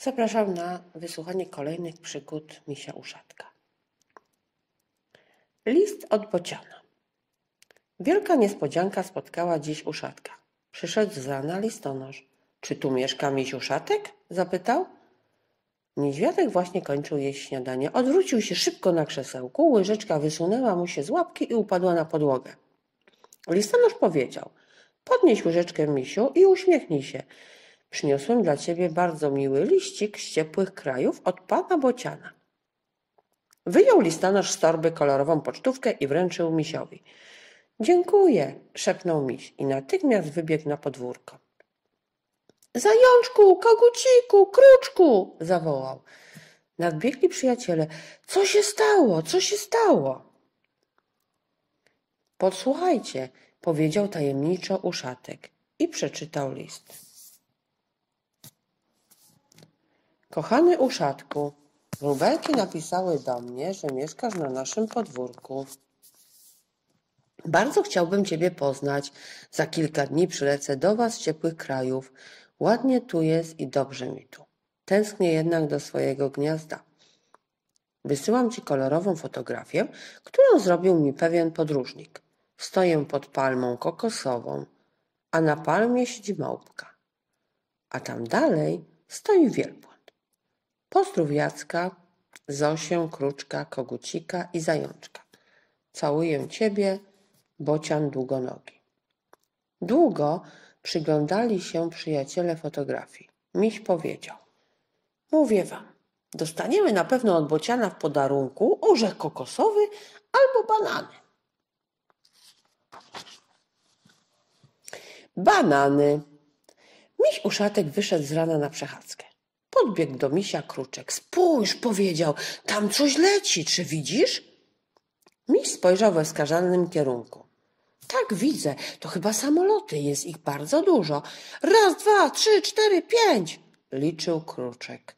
Zapraszam na wysłuchanie kolejnych przygód misia uszatka. List od bociana. Wielka niespodzianka spotkała dziś uszatka. Przyszedł z rana listonosz. Czy tu mieszka miś uszatek? zapytał. Niedźwiadek właśnie kończył jeść śniadanie. Odwrócił się szybko na krzesełku, łyżeczka wysunęła mu się z łapki i upadła na podłogę. Listonosz powiedział: Podnieś łyżeczkę, misiu, i uśmiechnij się. Przyniosłem dla ciebie bardzo miły liścik z ciepłych krajów od pana Bociana. Wyjął listonosz z torby kolorową pocztówkę i wręczył misiowi. Dziękuję, szepnął miś i natychmiast wybiegł na podwórko. Zajączku, koguciku, kruczku, zawołał. Nadbiegli przyjaciele. Co się stało? Co się stało? Podsłuchajcie, powiedział tajemniczo uszatek i przeczytał list. Kochany uszatku, wróbelki napisały do mnie, że mieszkasz na naszym podwórku. Bardzo chciałbym Ciebie poznać. Za kilka dni przylecę do Was z ciepłych krajów. Ładnie tu jest i dobrze mi tu. Tęsknię jednak do swojego gniazda. Wysyłam Ci kolorową fotografię, którą zrobił mi pewien podróżnik. Stoję pod palmą kokosową, a na palmie siedzi małpka. A tam dalej stoi wielbłąd. Pozdrów Jacka, Zosię, Kruczka, Kogucika i Zajączka. Całuję Ciebie, bocian długonogi. Długo przyglądali się przyjaciele fotografii. Miś powiedział. Mówię wam, dostaniemy na pewno od bociana w podarunku orzech kokosowy albo banany. Banany. Miś uszatek wyszedł z rana na przechadzkę. Podbiegł do misia kruczek. Spójrz, powiedział, tam coś leci, czy widzisz? Miś spojrzał we wskazanym kierunku. Tak, widzę, to chyba samoloty, jest ich bardzo dużo. Raz, dwa, trzy, cztery, pięć, liczył kruczek.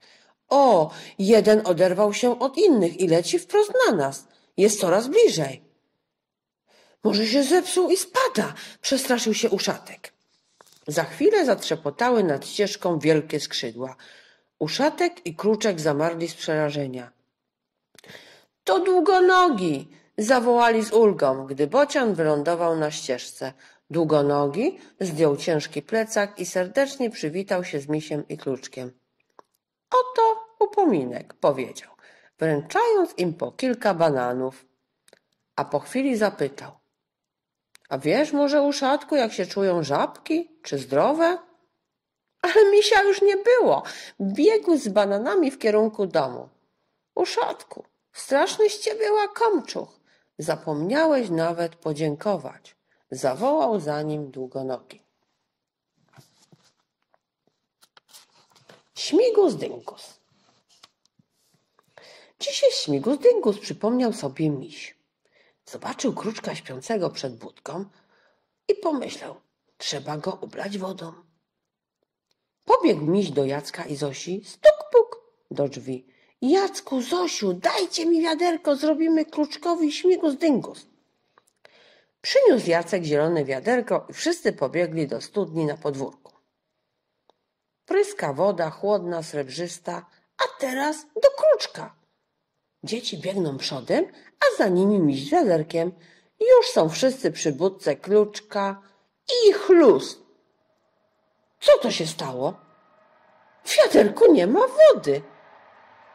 O, jeden oderwał się od innych i leci wprost na nas. Jest coraz bliżej. Może się zepsuł i spada, przestraszył się uszatek. Za chwilę zatrzepotały nad ścieżką wielkie skrzydła. Uszatek i kruczek zamarli z przerażenia. To długonogi! zawołali z ulgą, gdy bocian wylądował na ścieżce. Długonogi zdjął ciężki plecak i serdecznie przywitał się z misiem i kluczkiem. Oto upominek, powiedział, wręczając im po kilka bananów. A po chwili zapytał. A wiesz może, uszatku, jak się czują żabki? Czy zdrowe? Ale misia już nie było. Biegł z bananami w kierunku domu. Uszatku, straszny z ciebie łakomczuch. Zapomniałeś nawet podziękować. Zawołał za nim długonogi. Śmigus dyngus. Dzisiaj śmigus dyngus przypomniał sobie miś. Zobaczył kruczka śpiącego przed budką i pomyślał, trzeba go ubrać wodą. Pobiegł miś do Jacka i Zosi, stuk puk do drzwi. Jacku, Zosiu, dajcie mi wiaderko, zrobimy kruczkowi śmigus dyngus. Przyniósł Jacek zielone wiaderko i wszyscy pobiegli do studni na podwórku. Pryska woda, chłodna, srebrzysta, a teraz do kruczka. Dzieci biegną przodem, a za nimi miś z wiaderkiem. Już są wszyscy przy budce kluczka i chlust. Co to się stało? W wiaderku nie ma wody.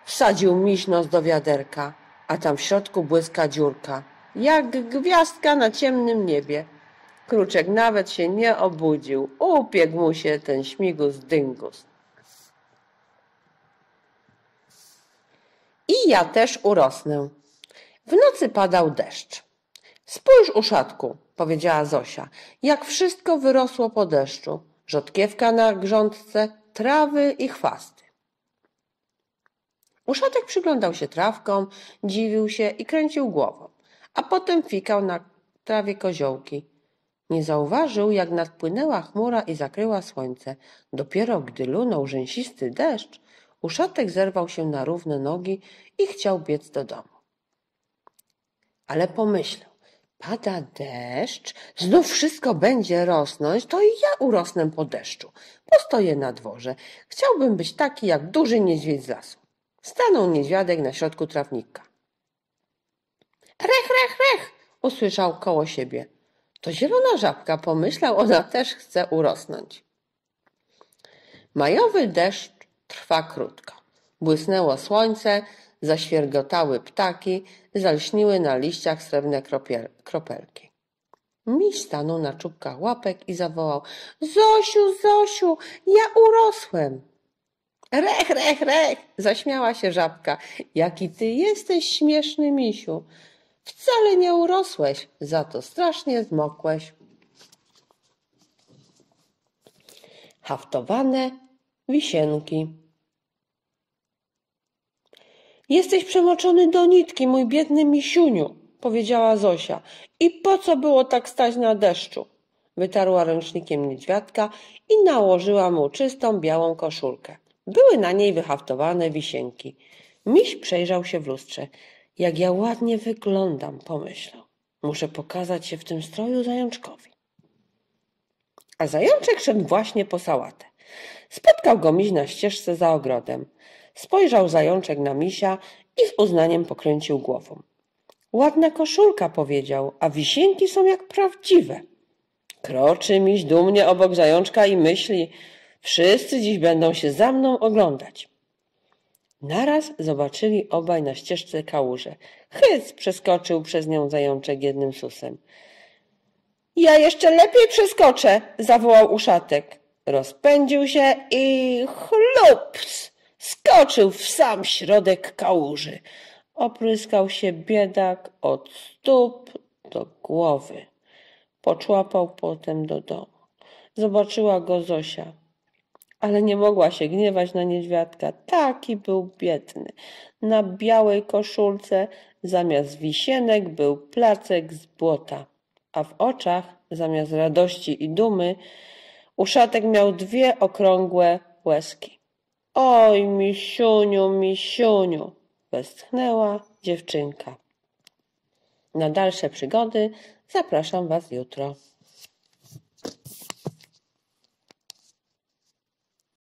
Wsadził miś nos do wiaderka, a tam w środku błyska dziurka, jak gwiazdka na ciemnym niebie. Kruczek nawet się nie obudził. Upiekł mu się ten śmigus dyngus. I ja też urosnę. W nocy padał deszcz. Spójrz, uszatku, powiedziała Zosia, jak wszystko wyrosło po deszczu. Rzodkiewka na grządce, trawy i chwasty. Uszatek przyglądał się trawkom, dziwił się i kręcił głową, a potem fikał na trawie koziołki. Nie zauważył, jak nadpłynęła chmura i zakryła słońce. Dopiero gdy lunął rzęsisty deszcz, uszatek zerwał się na równe nogi i chciał biec do domu. Ale pomyślał, pada deszcz, znów wszystko będzie rosnąć, to i ja urosnę po deszczu. Postoję na dworze. Chciałbym być taki jak duży niedźwiedź z lasu. Stanął niedźwiadek na środku trawnika. Rech, rech, rech! usłyszał koło siebie. To zielona żabka, pomyślał, ona też chce urosnąć. Majowy deszcz trwa krótko. Błysnęło słońce, zaświergotały ptaki, zalśniły na liściach srebrne kropelki. Miś stanął na czubkach łapek i zawołał Zosiu, Zosiu, ja urosłem. Rech, rech, rech, zaśmiała się żabka. Jaki ty jesteś śmieszny, misiu. Wcale nie urosłeś, za to strasznie zmokłeś. Haftowane wisienki. Jesteś przemoczony do nitki, mój biedny misiuniu, powiedziała Zosia. I po co było tak stać na deszczu? Wytarła ręcznikiem niedźwiadka i nałożyła mu czystą, białą koszulkę. Były na niej wyhaftowane wisienki. Miś przejrzał się w lustrze. Jak ja ładnie wyglądam, pomyślał. Muszę pokazać się w tym stroju zajączkowi. A zajączek szedł właśnie po sałatę. Spotkał go miś na ścieżce za ogrodem. Spojrzał zajączek na misia i z uznaniem pokręcił głową. Ładna koszulka, powiedział, a wisienki są jak prawdziwe. Kroczy miś dumnie obok zajączka i myśli, wszyscy dziś będą się za mną oglądać. Naraz zobaczyli obaj na ścieżce kałużę. Hyc przeskoczył przez nią zajączek jednym susem. Ja jeszcze lepiej przeskoczę, zawołał uszatek. Rozpędził się i chlups! Skoczył w sam środek kałuży. Opryskał się biedak od stóp do głowy. Poczłapał potem do domu. Zobaczyła go Zosia ale nie mogła się gniewać na niedźwiadka. Taki był biedny. Na białej koszulce zamiast wisienek był placek z błota, a w oczach zamiast radości i dumy uszatek miał dwie okrągłe łezki. Oj, misiuniu, misiuniu, westchnęła dziewczynka. Na dalsze przygody zapraszam Was jutro.